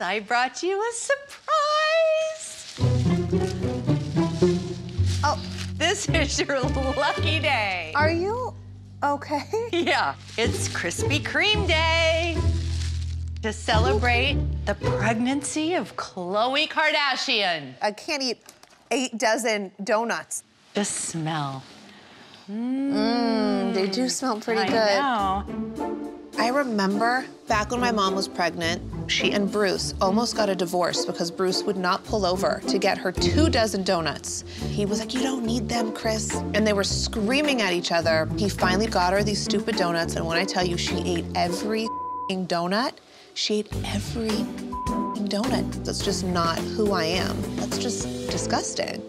I brought you a surprise. Oh, This is your lucky day. are you okay? Yeah, it's Krispy Kreme Day. To celebrate the pregnancy of Khloe Kardashian. I can't eat eight dozen donuts. Just smell. Mmm, They do smell pretty I good. know. I remember back when my mom was pregnant, she and Bruce almost got a divorce because Bruce would not pull over to get her two dozen donuts. He was like, You don't need them, Kris. And they were screaming at each other. He finally got her these stupid donuts, and when I tell you she ate every donut, she ate every donut. That's just not who I am. That's just disgusting.